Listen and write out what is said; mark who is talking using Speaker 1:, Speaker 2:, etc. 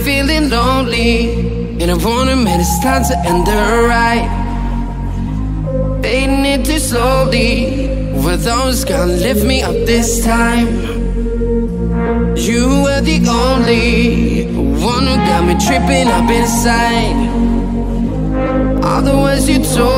Speaker 1: feeling lonely, and I wanna admit it's time to end the ride. Fading it too slowly, were those gonna lift me up this time? You were the only one who got me tripping up inside. All the words you told